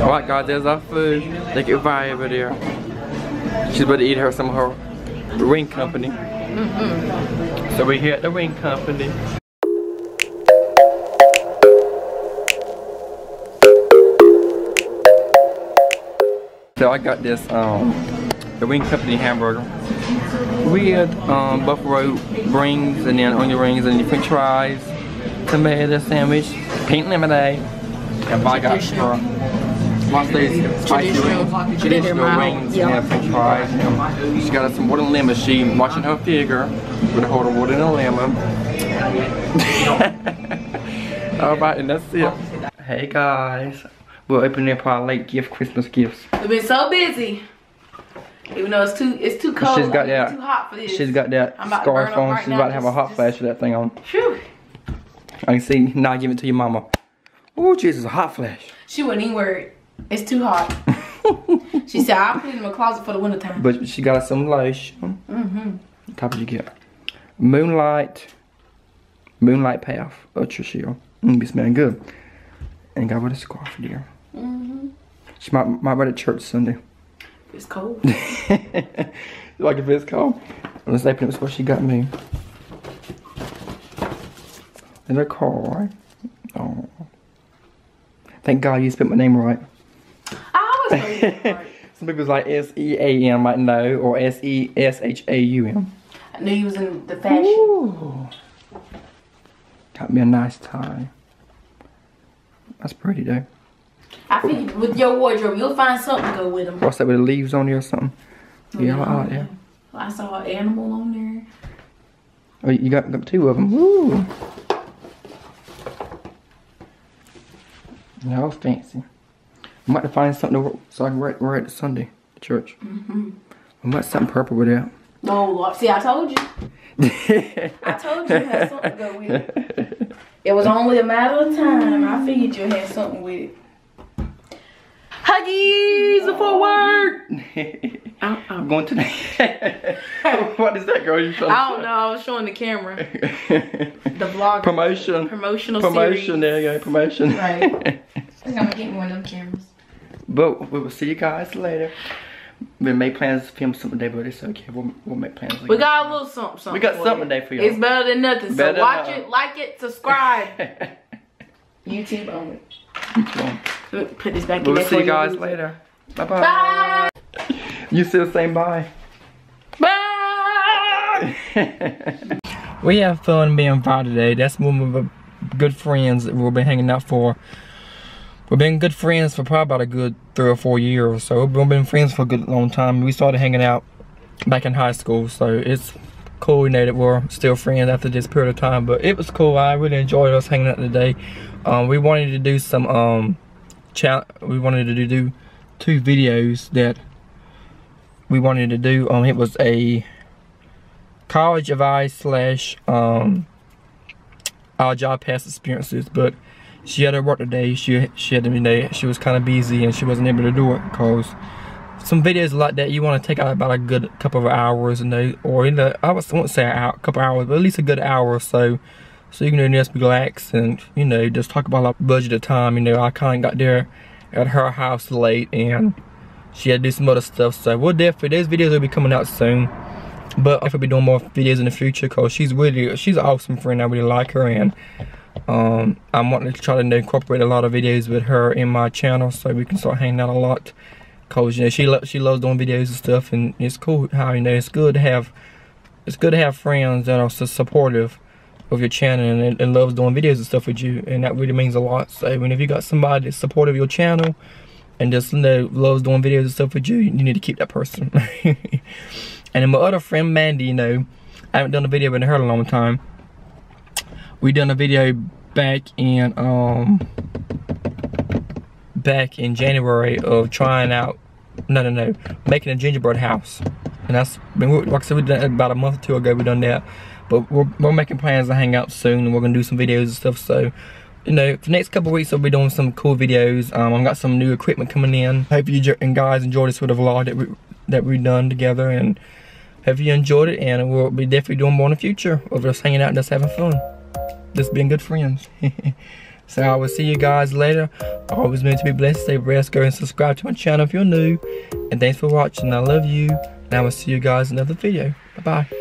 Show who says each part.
Speaker 1: Alright guys, there's our food. Look at Vi over there. She's about to eat her some of her wing company. So we're here at the wing company. So I got this um the wing company hamburger. We had um, buffalo wings and then onion rings and french fries, tomato sandwich, pink lemonade, and I got
Speaker 2: Traditional.
Speaker 1: Her what's these spicy
Speaker 2: Traditional.
Speaker 1: wings,
Speaker 2: She did her
Speaker 1: traditional
Speaker 2: mouth.
Speaker 1: wings
Speaker 2: Yeah.
Speaker 1: and french fries. And um, she got some water and lemon. She watching her figure with a hold of water and a lemon. Alright, and that's it. Hey guys, we're opening up our late gift Christmas gifts.
Speaker 2: We've been so busy. Even though it's too it's too cold.
Speaker 1: She's got
Speaker 2: I
Speaker 1: that-
Speaker 2: Too hot for this.
Speaker 1: She's got that
Speaker 2: I'm about to burn
Speaker 1: scarf on.
Speaker 2: right
Speaker 1: She's
Speaker 2: now,
Speaker 1: about to have a
Speaker 2: just-
Speaker 1: hot
Speaker 2: just-
Speaker 1: flash with that thing on.
Speaker 2: Phew.
Speaker 1: I can see now give it to your mama. Oh Jesus, a hot flash.
Speaker 2: She wouldn't even worry. It's too hot. she said I'll put it in my closet for the winter time.
Speaker 1: But she got some lotion.
Speaker 2: Mm-hmm.
Speaker 1: Top did you get? Moonlight. Moonlight Path. Ultra Shield. Mm, be smelling good. And got with a scarf dear.
Speaker 2: Mm-hmm.
Speaker 1: She might might wear to church Sunday.
Speaker 2: It's cold.
Speaker 1: like if it's cold. Let's open up what she got me. In a card. Oh. Thank God you spelled my name right.
Speaker 2: I always know you right.
Speaker 1: Some people's like S E A M might know or S E S H A U M.
Speaker 2: I knew you was in the fashion.
Speaker 1: Ooh. Got me a nice tie. That's pretty though.
Speaker 2: I think with your wardrobe, you'll find something to go with them.
Speaker 1: What's that with the leaves on there or something? Oh, yeah, I like that.
Speaker 2: I saw an animal on there.
Speaker 1: Oh, you got, got two of them. Woo. No fancy. I might find something to, so I can wear it, it to Sunday at church.
Speaker 2: Mm-hmm.
Speaker 1: I might something purple with that.
Speaker 2: No, Lord. See, I told you. I told you you had something to go with it. It was only a matter of time. I figured you had something with it. Huggies before work. I,
Speaker 1: I'm going to the. what is that, girl? You trying
Speaker 2: I don't know. I was showing the camera. The vlog.
Speaker 1: Promotion.
Speaker 2: Promotional
Speaker 1: Promotion.
Speaker 2: series.
Speaker 1: There you go. Promotion.
Speaker 2: Right. I think I'm gonna get one of them cameras.
Speaker 1: But we will see you guys later. We made plans to film something today, but it's okay. We'll, we'll make plans.
Speaker 2: We got a little something. something
Speaker 1: We got
Speaker 2: for
Speaker 1: something
Speaker 2: you.
Speaker 1: today for y'all.
Speaker 2: It's better than nothing.
Speaker 1: Better
Speaker 2: so watch
Speaker 1: than-
Speaker 2: it, like it, subscribe. YouTube only. Put this back in
Speaker 1: We'll
Speaker 2: there
Speaker 1: see you guys
Speaker 2: lose
Speaker 1: later. Bye bye.
Speaker 2: Bye.
Speaker 1: You still saying bye.
Speaker 2: Bye.
Speaker 1: we have fun being fine today. That's one of our good friends that we've been hanging out for. We've been good friends for probably about a good three or four years. So we've been friends for a good long time. We started hanging out back in high school. So it's cool, we're still friends after this period of time. But it was cool. I really enjoyed us hanging out today. Um, we wanted to do some um, we wanted to do, do two videos that we wanted to do. Um, it was a college advice slash um our job past experiences, but she had to work today. She she had to you know she was kind of busy and she wasn't able to do it because some videos like that you want to take out about a good couple of hours and they or you know I was- won't say a couple hours, but at least a good hour or so. So you can just relax and you know just talk about our budget of time. You know I kind of got there at her house late and she had to do some other stuff. So we'll definitely those videos will be coming out soon. But I'll be doing more videos in the future because she's really she's an awesome friend. I really like her and um, I'm wanting to try to incorporate a lot of videos with her in my channel so we can start hanging out a lot. Cause you know she she loves doing videos and stuff and it's cool how you know it's good to have it's good to have friends that are so supportive of your channel and, and loves doing videos and stuff with you and that really means a lot. So when if you got somebody that's supportive of your channel and just you know, loves doing videos and stuff with you, you need to keep that person. and then my other friend Mandy, you know, I haven't done a video with her in a long time. We done a video back in um back in January of trying out no no no making a gingerbread house. And that's been like I said we done about a month or two ago we done that. But we're, we're making plans to hang out soon and we're gonna do some videos and stuff so you know, for the next couple weeks I'll be doing some cool videos. Um, I've got some new equipment coming in. Hope you and guys enjoy this sort of vlog that we that we've done together, and hope you enjoyed it. And we'll be definitely doing more in the future of us hanging out and just having fun, just being good friends. So I will see you guys later. Always meant to be blessed, stay blessed. Go and subscribe to my channel if you're new. And thanks for watching. I love you. And I will see you guys in another video. Bye bye.